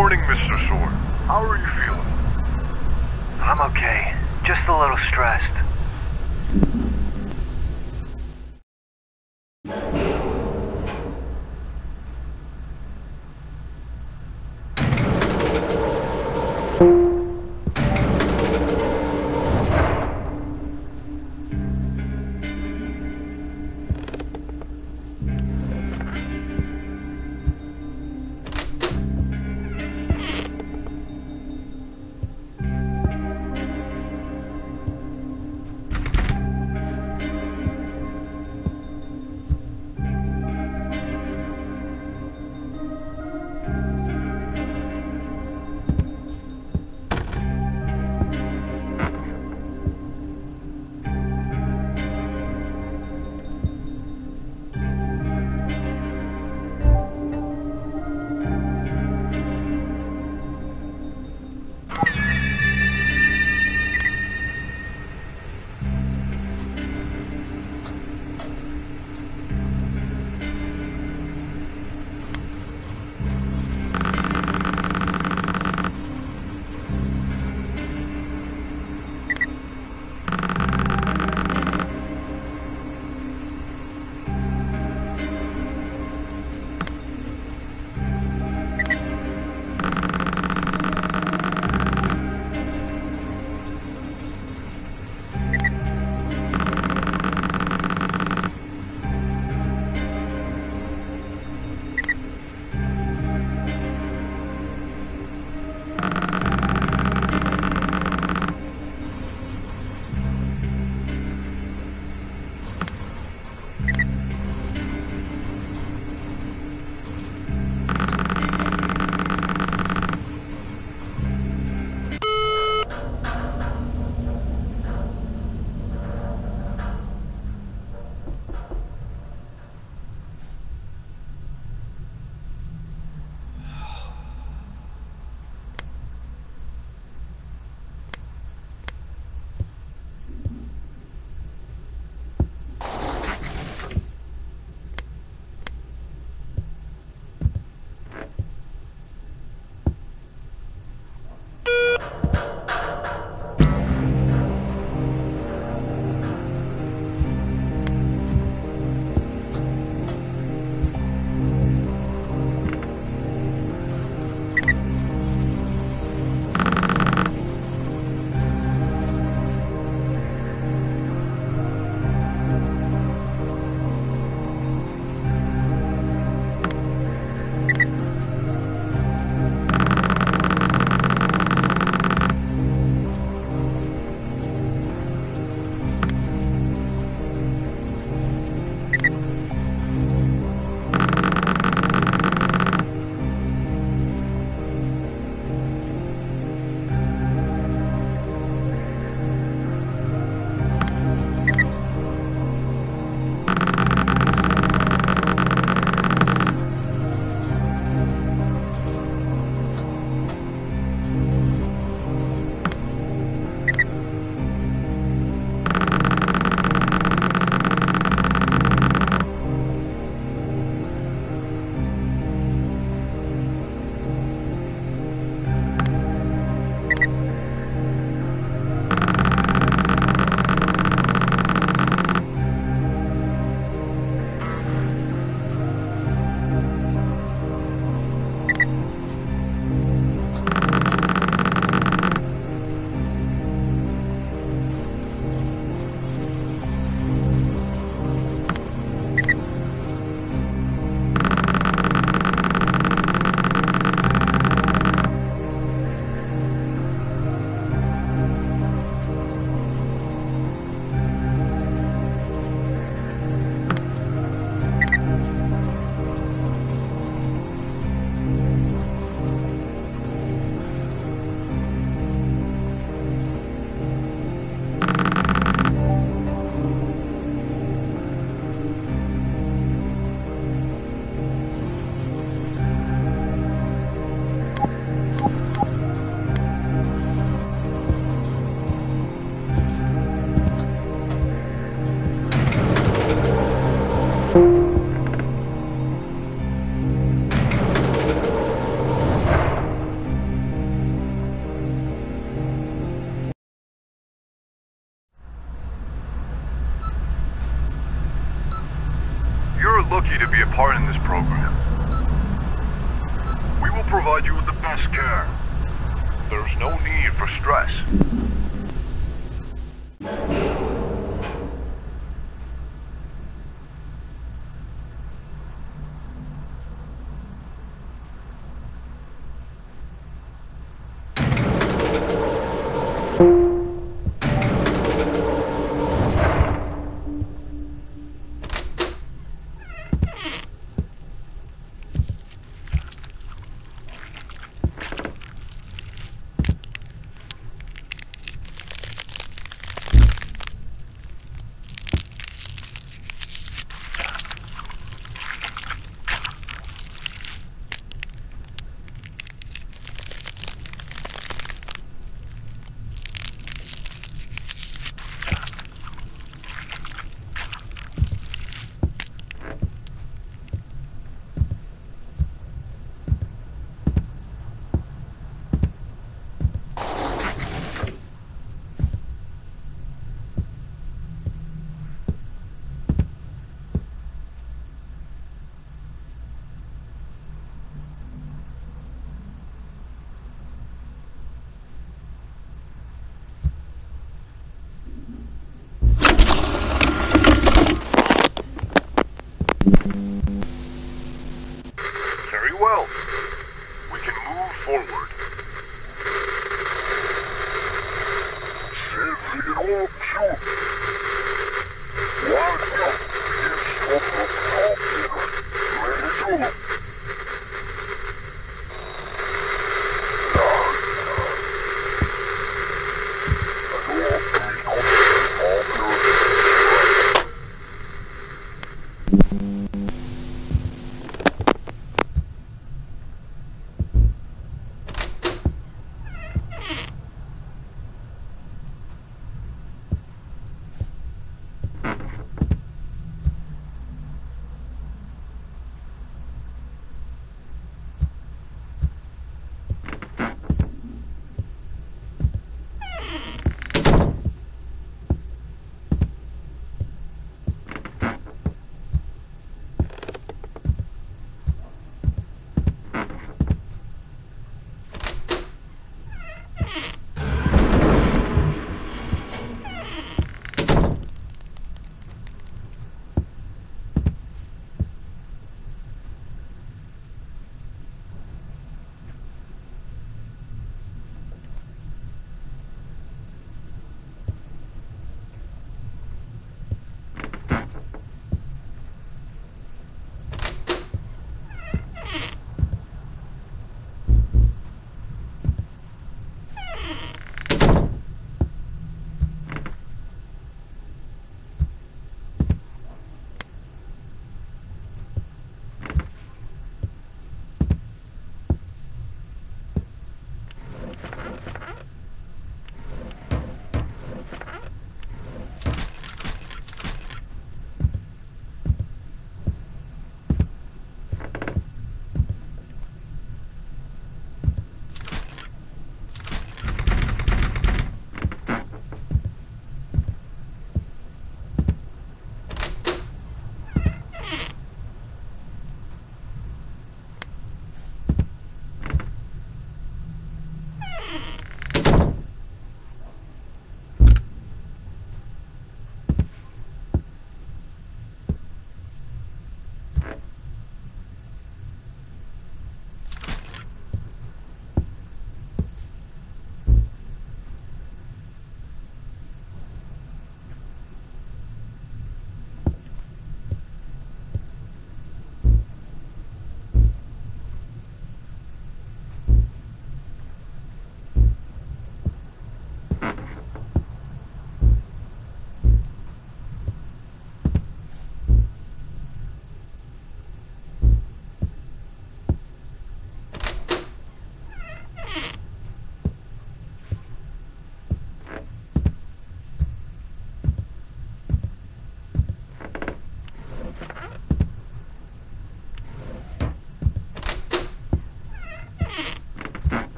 morning, Mr. Sword. How are you feeling? I'm okay. Just a little stressed. Lucky to be a part in this program. We will provide you with the best care. There's no need for stress. Well.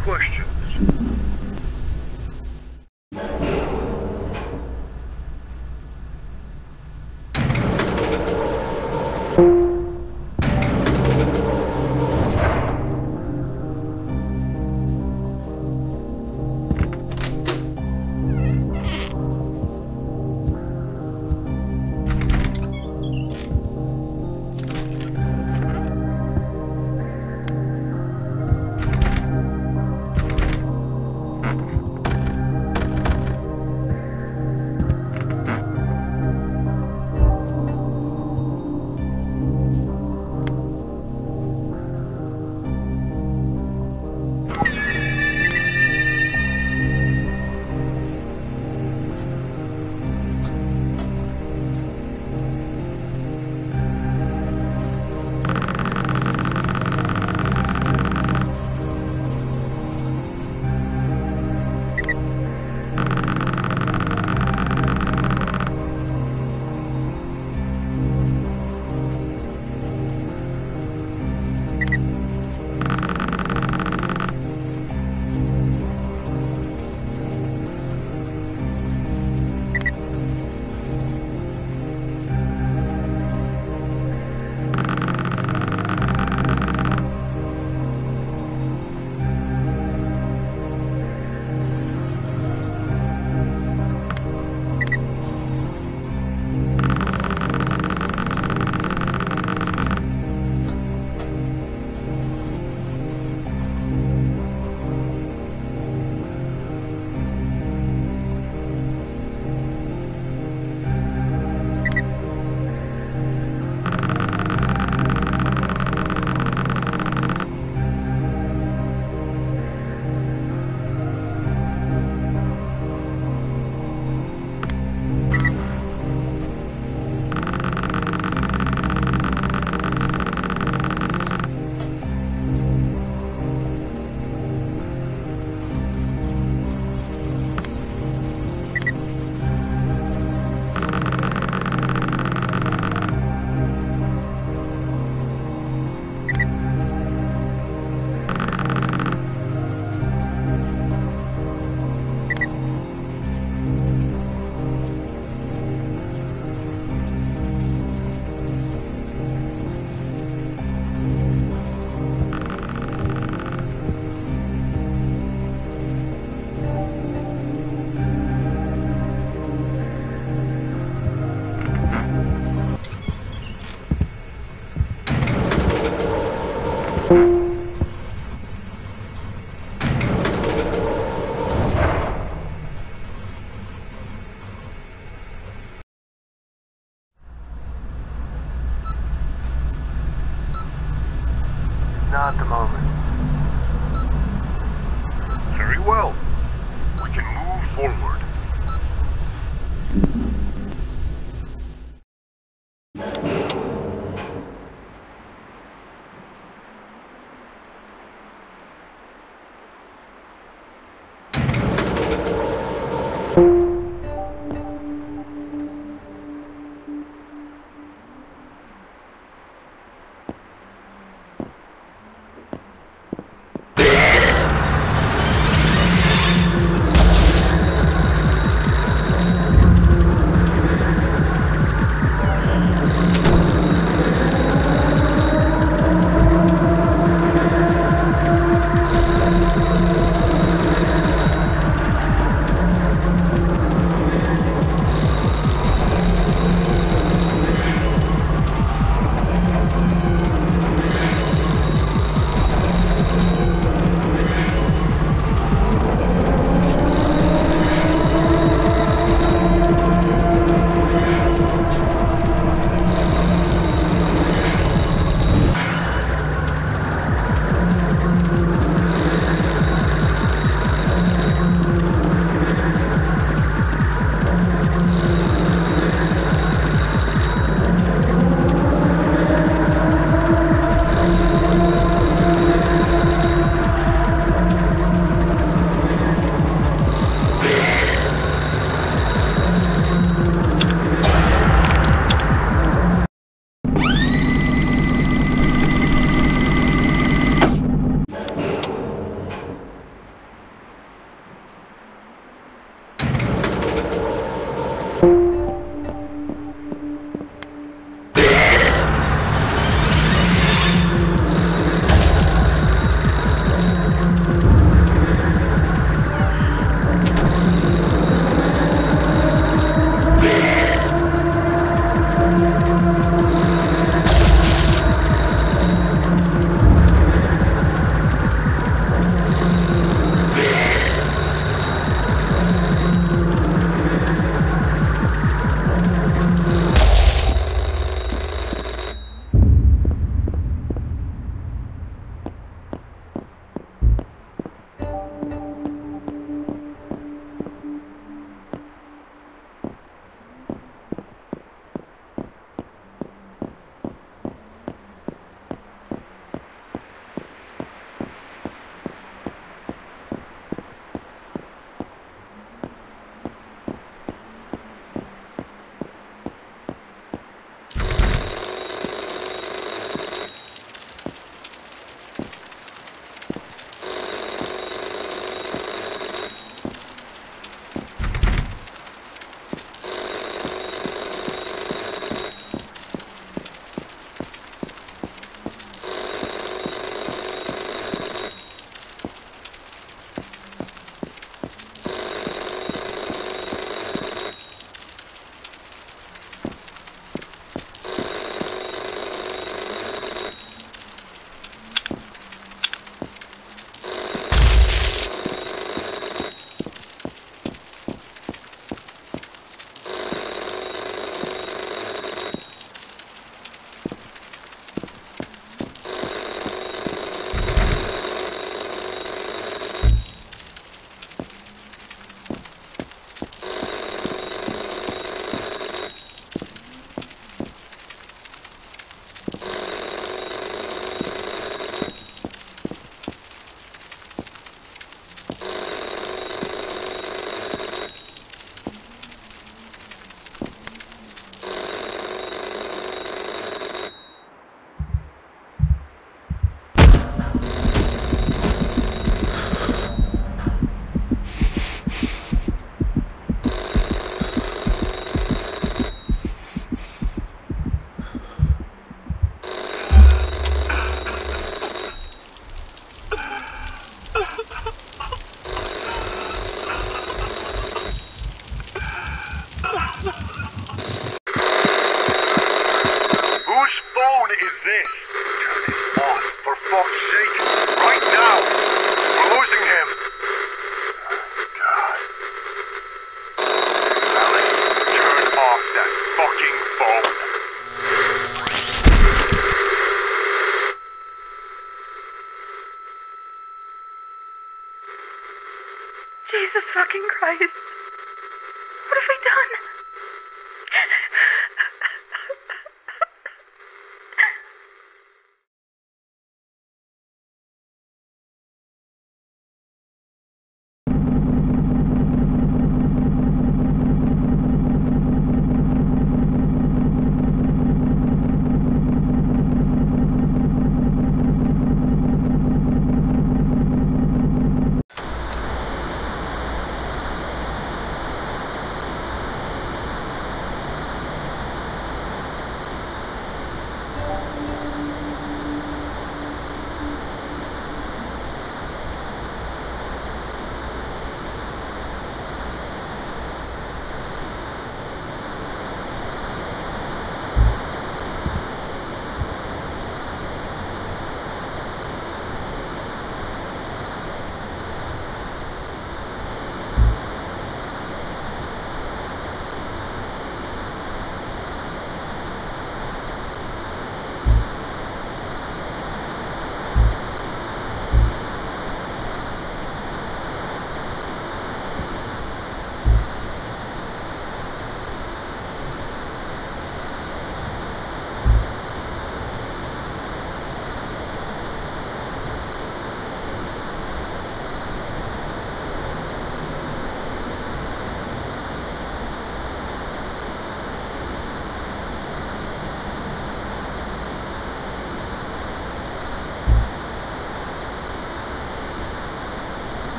Questions?